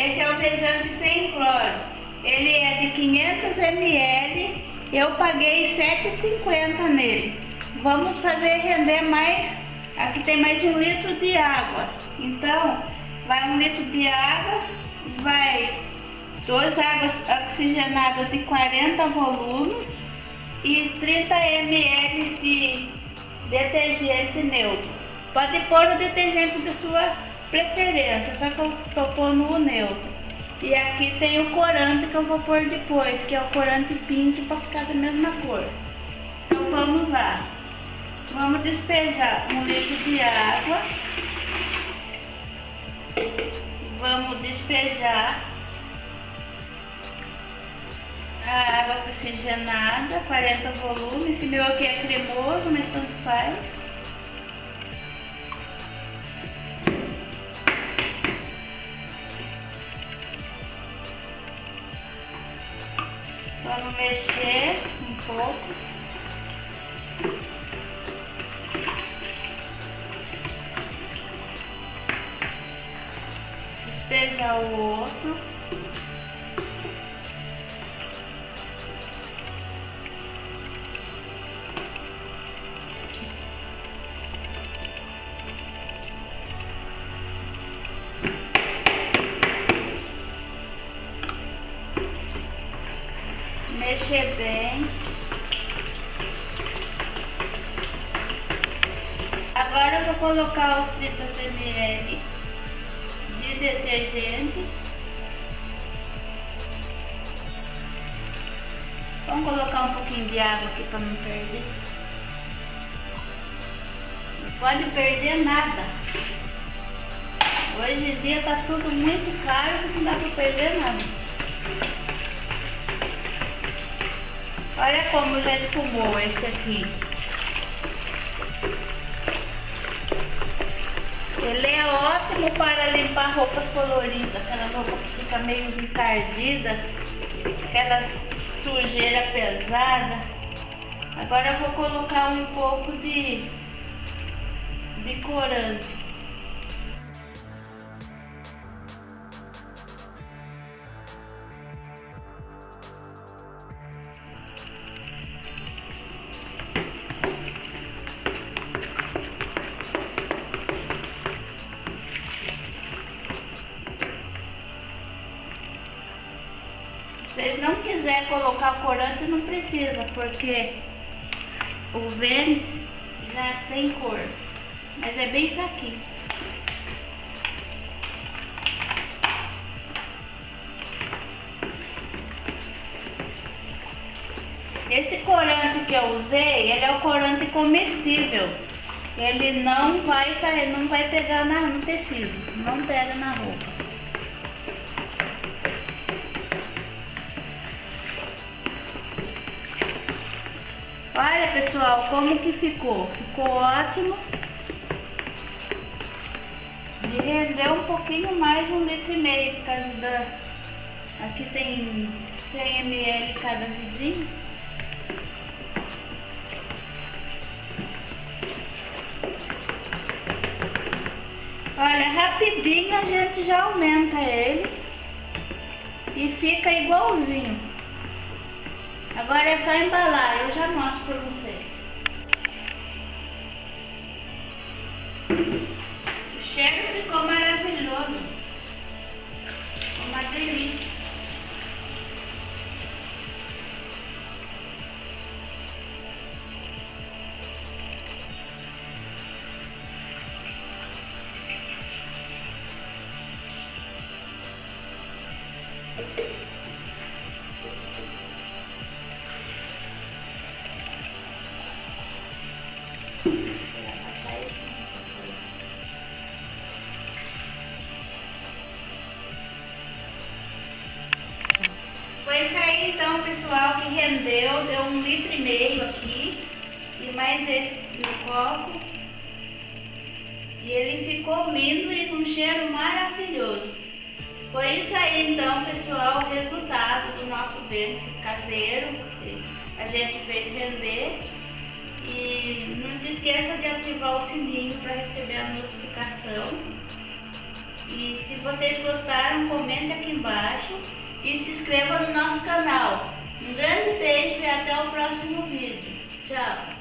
aromatizante sem cloro. Ele é de 500 ml, eu paguei 7,50 nele. Vamos fazer render mais, aqui tem mais um litro de água. Então, vai um litro de água, vai duas águas oxigenadas de 40 volumes e 30 ml de detergente neutro. Pode pôr o detergente de sua preferência, só que eu tô pondo o neutro. E aqui tem o corante que eu vou pôr depois, que é o corante pink para ficar da mesma cor. Então vamos lá. Vamos despejar um litro de água. Vamos despejar a água oxigenada, 40 volumes. Esse meu aqui é cremoso, mas tanto faz. Vamos mexer um pouco. Despejar o outro. Mexer bem. Agora eu vou colocar os 30 ml de detergente. Vamos colocar um pouquinho de água aqui para não perder. Não pode perder nada. Hoje em dia tá tudo muito caro que não dá para perder nada. Olha como já espumou esse aqui. Ele é ótimo para limpar roupas coloridas, aquelas roupas que ficam meio encardidas, aquelas sujeira pesada. Agora eu vou colocar um pouco de, de corante. Quiserem colocar corante, não precisa, porque o Vênus já tem cor, mas é bem fraquinho. Esse corante que eu usei, ele é o corante comestível. Ele não vai sair, não vai pegar na, no tecido, não pega na roupa. Olha pessoal, como que ficou? Ficou ótimo. E rendeu um pouquinho mais um litro e meio, por causa da... Aqui tem 100 ml cada vidrinho. Olha, rapidinho a gente já aumenta ele e fica igualzinho. Agora é só embalar, eu já mostro para vocês. O cheiro Isso aí então, pessoal, que rendeu, deu um litro e meio aqui e mais esse no copo. E ele ficou lindo e com cheiro maravilhoso. Foi isso aí então, pessoal, o resultado do nosso vento caseiro. A gente fez render. E não se esqueça de ativar o sininho para receber a notificação. E se vocês gostaram, comente aqui embaixo e se inscreva no nosso canal. Um grande beijo e até o próximo vídeo. Tchau!